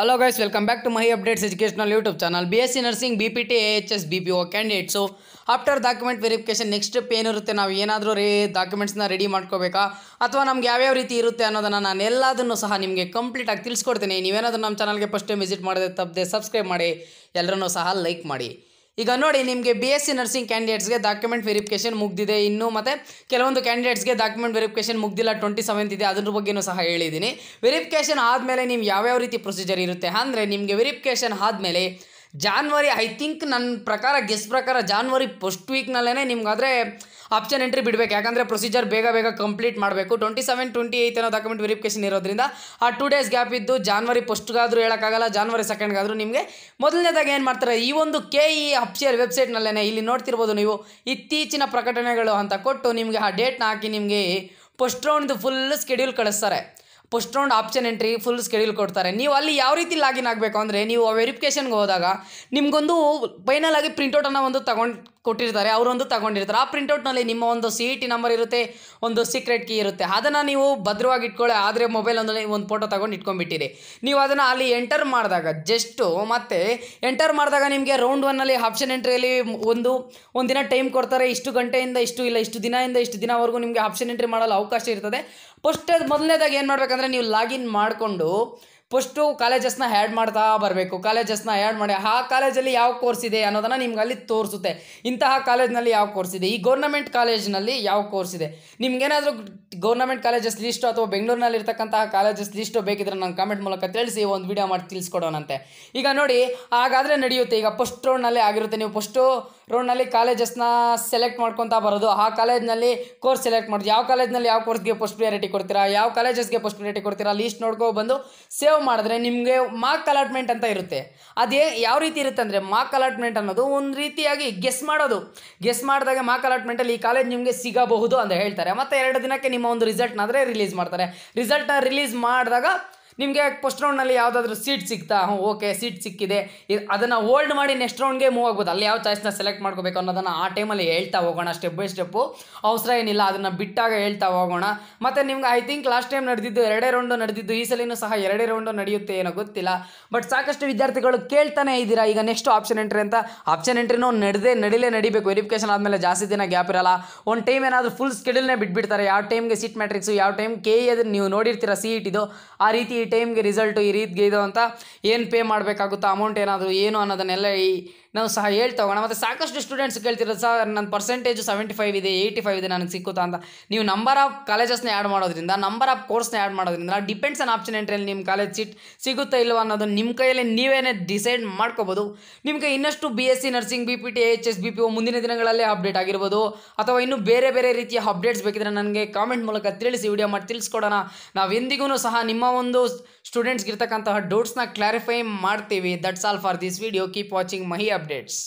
Hello guys welcome back to my updates educational YouTube channel B S C nursing B P T A H S B P O candidates after document verification next step ಏನಿರುತ್ತೆ, ನಾವು ಏನಾದರೂ ರೇ ಡಾಕ್ಯುಮೆಂಟ್ಸ್ನ ready ಮಾಡ್ಕೋಬೇಕಾ? ಅಥವಾ ನಮ್ಗೆ ಯಾವ್ಯಾವ ರೀತಿ ಇರುತ್ತೆ ಅನ್ನೋದನ್ನು ನಾನು ಎಲ್ಲದನ್ನು ಸಹ ನಿಮಗೆ ಕಂಪ್ಲೀಟಾಗಿ ತಿಳಿಸ್ಕೊಡ್ತೀನಿ. ನೀವೇನಾದರೂ ನಮ್ಮ ಚಾನಲ್ಗೆ ಫಸ್ಟ್ ಟೈಮ್ ವಿಸಿಟ್ ಮಾಡಿದ್ರೆ ತಪ್ಪದೆ ಸಬ್ಸ್ಕ್ರೈಬ್ ಮಾಡಿ. ಎಲ್ಲರನ್ನೂ ಸಹ ಲೈಕ್ ಮಾಡಿ. ಈಗ ನೋಡಿ, ನಿಮಗೆ ಬಿ ಎಸ್ ಸಿ ನರ್ಸಿಂಗ್ ಕ್ಯಾಂಡಿಡೇಟ್ಸ್ಗೆ ಡಾಕ್ಯುಮೆಂಟ್ ವೆರಿಫಿಕೇಷನ್ ಮುಗ್ದಿದೆ. ಇನ್ನು ಮತ್ತು ಕೆಲವೊಂದು ಕ್ಯಾಂಡಿಡೇಟ್ಸ್ಗೆ ಡಾಕ್ಯುಮೆಂಟ್ ವೆರಿಫಿಕೇಷನ್ ಮುಗ್ದಿಲ್ಲ ಟ್ವೆಂಟಿ ಸೆವೆಂತ್ ಇದೆ, ಅದ್ರ ಬಗ್ಗೆನೂ ಸಹ ಹೇಳಿದ್ದೀನಿ ವೆರಿಫಿಕೇಷನ್ ಆದಮೇಲೆ ನೀವು ಯಾವ್ಯಾವ ರೀತಿ ಪ್ರೊಸೀಜರ್ ಇರುತ್ತೆ? ಅಂದರೆ ನಿಮಗೆ ವೆರಿಫಿಕೇಷನ್ ಆದಮೇಲೆ ಜಾನ್ವರಿ ಐ ಥಿಂಕ್ ನನ್ನ ಪ್ರಕಾರ ಗೆಸ್ ಪ್ರಕಾರ ಜಾನ್ವರಿ ಫಸ್ಟ್ ವೀಕ್ನಲ್ಲೇ ನಿಮ್ಗಾದರೆ ಆಪ್ಷನ್ ಎಂಟ್ರಿ ಬಿಡಬೇಕು. ಯಾಕಂದರೆ ಪ್ರೊಸೀಜರ್ ಬೇಗ ಬೇಗ ಕಂಪ್ಲೀಟ್ ಮಾಡಬೇಕು. ಟ್ವೆಂಟಿ ಸೆವೆನ್ ಟ್ವೆಂಟಿ ಏಯ್ತ್ ಅನ್ನೋ ಡಾಕ್ಯುಮೆಂಟ್ ವೆರಿಫಿಕೇಶನ್ ಇರೋದ್ರಿಂದ ಆ ಟೂ ಡೇಸ್ ಗ್ಯಾಪ್ ಇದ್ದು ಜಾನ್ವರಿ ಫಸ್ಟ್ಗಾದರೂ ಹೇಳೋಕ್ಕಾಗಲ್ಲ ಜಾನ್ವರಿ ಸೆಕೆಂಡ್ಗಾದರೂ ನಿಮಗೆ ಮೊದಲನೇದಾಗಿ ಏನು ಮಾಡ್ತಾರೆ? ಈ ಒಂದು ಕೆ ಇ ಅಫಿಷಿಯಲ್ ವೆಬ್ಸೈಟ್ನಲ್ಲೇ ಇಲ್ಲಿ ನೋಡ್ತಿರ್ಬೋದು ನೀವು. ಇತ್ತೀಚಿನ ಪ್ರಕಟಣೆಗಳು ಅಂತ ಕೊಟ್ಟು ನಿಮಗೆ ಆ ಡೇಟ್ನ ಹಾಕಿ ನಿಮಗೆ ಫಸ್ಟ್ ರೌಂಡ್ದು ಫುಲ್ ಸ್ಕೆಡ್ಯೂಲ್ ಕಳಿಸ್ತಾರೆ. First round option entry full schedule ಕೊಡ್ತಾರೆ. ನೀವು ಅಲ್ಲಿ ಯಾವ ರೀತಿ ಲಾಗಿನ್ ಆಗಬೇಕು ಅಂದರೆ ನೀವು ವೆರಿಫಿಕೇಷನ್ಗೆ ಹೋದಾಗ ನಿಮಗೊಂದು ಫೈನಲ್ ಆಗಿ ಪ್ರಿಂಟೌಟನ್ನು ಒಂದು ತಗೊಂಡು ಕೊಟ್ಟಿರ್ತಾರೆ, ಅವರೊಂದು ತಗೊಂಡಿರ್ತಾರೆ. ಆ ಪ್ರಿಂಟೌಟ್ನಲ್ಲಿ ನಿಮ್ಮ ಒಂದು ಸಿ ಇ ಟಿ ನಂಬರ್ ಇರುತ್ತೆ, ಒಂದು ಸೀಕ್ರೆಟ್ ಕೀ ಇರುತ್ತೆ. ಅದನ್ನು ನೀವು ಭದ್ರವಾಗಿ ಇಟ್ಕೊಳ್ಳಿ, ಆದರೆ ಮೊಬೈಲ್ ಒಂದು ಒಂದು ಫೋಟೋ ತಗೊಂಡು ಇಟ್ಕೊಂಡ್ಬಿಟ್ಟಿರಿ. ನೀವು ಅದನ್ನು ಅಲ್ಲಿ ಎಂಟರ್ ಮಾಡಿದಾಗ ಜಸ್ಟು ಮತ್ತೆ ಎಂಟರ್ ಮಾಡಿದಾಗ ನಿಮಗೆ ರೌಂಡ್ ಒನ್ನಲ್ಲಿ ಆಪ್ಷನ್ ಎಂಟ್ರಿಯಲ್ಲಿ ಒಂದು, ಒಂದಿನ ಟೈಮ್ ಕೊಡ್ತಾರೆ. ಇಷ್ಟು ಗಂಟೆಯಿಂದ ಇಷ್ಟು ಇಲ್ಲ, ಇಷ್ಟು ದಿನದಿಂದ ಇಷ್ಟು ದಿನವರೆಗೂ ನಿಮಗೆ ಆಪ್ಷನ್ ಎಂಟ್ರಿ ಮಾಡಲು ಅವಕಾಶ ಇರ್ತದೆ. ಫಸ್ಟ್ ಮೊದಲನೇದಾಗಿ ಏನು ಮಾಡಬೇಕಂದ್ರೆ, ನೀವು ಲಾಗಿನ್ ಮಾಡಿಕೊಂಡು ಫಸ್ಟು ಕಾಲೇಜಸ್ನ ಆ್ಯಡ್ ಮಾಡ್ತಾ ಬರಬೇಕು, ಕಾಲೇಜಸ್ನ ಆ್ಯಡ್ ಮಾಡಿ, ಆ ಕಾಲೇಜಲ್ಲಿ ಯಾವ ಕೋರ್ಸ್ ಇದೆ ಅನ್ನೋದನ್ನು ನಿಮ್ಗೆ ಅಲ್ಲಿ ತೋರಿಸುತ್ತೆ. ಇಂತಹ ಕಾಲೇಜ್ನಲ್ಲಿ ಯಾವ ಕೋರ್ಸ್ ಇದೆ? ಈ ಗೌರ್ನಮೆಂಟ್ ಕಾಲೇಜ್ನಲ್ಲಿ ಯಾವ ಕೋರ್ಸ್ ಇದೆ? ನಿಮ್ಗೇನಾದರೂ ಗೌರ್ನಮೆಂಟ್ ಕಾಲೇಜಸ್ ಲಿಸ್ಟು ಅಥವಾ ಬೆಂಗಳೂರಿನಲ್ಲಿ ಇರ್ತಕ್ಕಂತಹ ಕಾಲೇಜಸ್ ಲಿಸ್ಟು ಬೇಕಿದ್ರೆ ನಾನು ಕಾಮೆಂಟ್ ಮೂಲಕ ತಿಳಿಸಿ ಒಂದು ವಿಡಿಯೋ ಮಾಡಿ ತಿಳಿಸ್ಕೊಡೋಣಂತೆ. ಈಗ ನೋಡಿ, ಹಾಗಾದರೆ ನಡೆಯುತ್ತೆ. ಈಗ ಫಸ್ಟ್ ರೌಂಡ್ನಲ್ಲಿ ಆಗಿರುತ್ತೆ. ನೀವು ಫಸ್ಟು ರೌಂಡ್ನಲ್ಲಿ ಕಾಲೇಜಸ್ನ ಸೆಲೆಕ್ಟ್ ಮಾಡ್ಕೊತಾ ಬರೋದು. ಆ ಕಾಲೇಜ್ನಲ್ಲಿ ಕೋರ್ಸ್ ಸೆಲೆಕ್ಟ್ ಮಾಡೋದು. ಯಾವ ಕಾಲೇಜ್ನಲ್ಲಿ ಯಾವ ಕೋರ್ಸ್ಗೆ ಫಸ್ಟ್ ಪ್ರಿಯಾರಿಟಿ ಕೊಡ್ತೀರಾ? ಯಾವ ಕಾಲೇಜಸ್ಗೆ ಫಸ್ಟ್ ಪ್ರಿಯಾರಿಟಿ ಕೊಡ್ತೀರಾ? ಲೀಸ್ಟ್ ನೋಡ್ಕೊ ಬಂದು ಸೇವ್ ಮಾಡಿದ್ರೆ ನಿಮಗೆ ಮಾರ್ಕ್ ಅಲಾಟ್ಮೆಂಟ್ ಅಂತ ಇರುತ್ತೆ. ಅದೇ ಯಾವ ರೀತಿ ಇರುತ್ತೆ ಅಂದರೆ ಮಾರ್ಕ್ ಅಲಾಟ್ಮೆಂಟ್ ಅನ್ನೋದು ಒಂದು ರೀತಿಯಾಗಿ ಗೆಸ್ ಮಾಡೋದು. ಗೆಸ್ ಮಾಡಿದಾಗ ಮಾರ್ಕ್ ಅಲಾಟ್ಮೆಂಟಲ್ಲಿ ಈ ಕಾಲೇಜ್ ನಿಮಗೆ ಸಿಗಬಹುದು ಅಂತ ಹೇಳ್ತಾರೆ. ಮತ್ತು ಎರಡು ದಿನಕ್ಕೆ ನಿಮ್ಮ ಒಂದು ರಿಸಲ್ಟ್ನಾದರೆ ರಿಲೀಸ್ ಮಾಡ್ತಾರೆ. ರಿಸಲ್ಟ್ನ ರಿಲೀಸ್ ಮಾಡಿದಾಗ ನಿಮಗೆ ಫಸ್ಟ್ ರೌಂಡ್ನಲ್ಲಿ ಯಾವುದಾದ್ರೂ ಸೀಟ್ ಸಿಗ್ತಾ? ಹ್ಞೂ ಓಕೆ ಸೀಟ್ ಸಿಕ್ಕಿದೆ. ಅದನ್ನು ಹೋಲ್ಡ್ ಮಾಡಿ ನೆಕ್ಸ್ಟ್ ರೌಂಡ್ಗೆ ಮೂವ್ ಆಗ್ಬೋದು. ಅಲ್ಲಿ ಯಾವ ಚಾಯ್ಸ್ನ ಸೆಲೆಕ್ಟ್ ಮಾಡ್ಕೋಬೇಕು ಅನ್ನೋದನ್ನು ಆ ಟೈಮಲ್ಲಿ ಹೇಳ್ತಾ ಹೋಗೋಣ ಸ್ಟೆಪ್ ಬೈ ಸ್ಟೆಪ್ಪು ಅವಸರ ಏನಿಲ್ಲ, ಅದನ್ನು ಬಿಟ್ಟಾಗ ಹೇಳ್ತಾ ಹೋಗೋಣ. ಮತ್ತು ನಿಮ್ಗೆ ಐ ಥಿಂಕ್ ಲಾಸ್ಟ್ ಟೈಮ್ ನಡೆದಿದ್ದು ಎರಡೇ ರೌಂಡು ನಡೆದಿದ್ದು, ಈ ಸಲಿನೂ ಸಹ ಎರಡೇ ರೌಂಡು ನಡೆಯುತ್ತೆ ಏನೋ ಗೊತ್ತಿಲ್ಲ. ಬಟ್ ಸಾಕಷ್ಟು ವಿದ್ಯಾರ್ಥಿಗಳು ಕೇಳ್ತಾನೆ ಇದ್ದೀರಾ, ಈಗ ನೆಕ್ಸ್ಟ್ ಆಪ್ಷನ್ ಎಂಟ್ರಿ ಅಂತ? ಆಪ್ಷನ್ ಎಂಟ್ರಿನೂ ನಡೆದೇ, ನಡಿಲೇ ನಡಿಬೇಕು. ವೆರಿಫಿಕೇಶನ್ ಆದಮೇಲೆ ಜಾಸ್ತಿ ದಿನ ಗ್ಯಾಪ್ ಇರಲ್ಲ. ಒಂದು ಟೈಮ್ ಏನಾದರೂ ಫುಲ್ ಸ್ಕೆಡ್ಯೂಲ್ನೇ ಬಿಟ್ಬಿಡ್ತಾರೆ. ಯಾವ ಟೈಮ್ಗೆ ಸೀಟ್ ಮ್ಯಾಟ್ರಿಕ್ಸು ಯಾವ ಟೈಮ್ ಕೆ ಅದನ್ನು ನೀವು ನೋಡಿರ್ತೀರ ಸೀಟ್ ಇದು, ಆ ರೀತಿ ಟೈಮ್ಗೆ ರಿಸಲ್ಟು ಈ ರೀತಿಗೆ ಇದು ಅಂತ ಏನು ಪೇ ಮಾಡಬೇಕಾಗುತ್ತಾ ಅಮೌಂಟ್ ಏನಾದರೂ ಏನು ಅನ್ನೋದನ್ನೆಲ್ಲ ಈ ನಾವು ಸಹ ಹೇಳ್ತಾ ಹೋಗೋಣ. ಮತ್ತು ಸಾಕಷ್ಟು ಸ್ಟೂಡೆಂಟ್ಸ್ ಕೇಳ್ತಿರೋದು, ಸರ್ ನನ್ನ ಪರ್ಸೆಂಟೇಜು ಸೆವೆಂಟಿ ಫೈವ್ ಇದೆ ಏಯ್ಟಿ ಫೈವ್ ಇದೆ, ನನಗೆ ಸಿಕ್ಕುತ್ತಾ ಅಂತ. ನೀವು ನಂಬರ್ ಆಫ್ ಕಾಲೇಜಸ್ನ ಆ್ಯಡ್ ಮಾಡೋದ್ರಿಂದ ನಂಬರ್ ಆಫ್ ಕೋರ್ಸ್ನ ಆ್ಯಡ್ ಮಾಡೋದ್ರಿಂದ ಡಿಪೆಂಡ್ಸ್ ಆನ್ ಆಪ್ಷನ್ ಎಂಟ್ರಿಯಲ್ಲಿ ನಿಮ್ಮ ಕಾಲೇಜ್ ಸೀಟ್ ಸಿಗುತ್ತಾ ಇಲ್ವ ಅನ್ನೋದು ನಿಮ್ಮ ಕೈಯಲ್ಲಿ ನೀವೇನೇ ಡಿಸೈಡ್ ಮಾಡ್ಕೋಬೋದು. ನಿಮಗೆ ಇನ್ನಷ್ಟು B S C nursing B P T H S B P O ಮುಂದಿನ ದಿನಗಳಲ್ಲೇ ಅಪ್ಡೇಟ್ ಆಗಿರ್ಬೋದು. ಅಥವಾ ಇನ್ನೂ ಬೇರೆ ಬೇರೆ ರೀತಿಯ ಅಪ್ಡೇಟ್ಸ್ ಬೇಕಿದ್ರೆ ನನಗೆ ಕಾಮೆಂಟ್ ಮೂಲಕ ತಿಳಿಸಿ ವಿಡಿಯೋ ಮಾಡಿ, ತಿಳಿಸ್ಕೊಡೋಣ. ನಾವು ಎಂದಿಗೂ ಸಹ ನಿಮ್ಮ ಒಂದು ಸ್ಟೂಡೆಂಟ್ಸ್ಗೆ ಇರ್ತಕ್ಕಂತಹ ಡೌಟ್ಸ್ನ ಕ್ಲಾರಿಫೈ ಮಾಡ್ತೀವಿ. That's all for this video keep watching Mahi updates